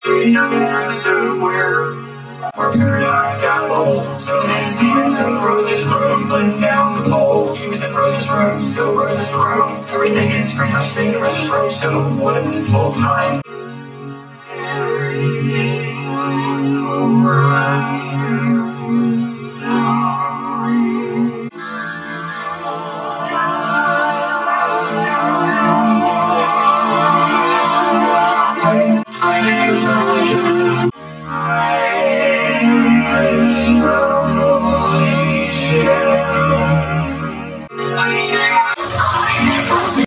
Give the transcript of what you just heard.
Sitting on the episode where our paradigm got old. So Steven took Rose's room, lit down the pole. He was in Rose's room, so Rose's room. Everything is pretty much big in Rose's room. So what if this whole time? I'm sorry.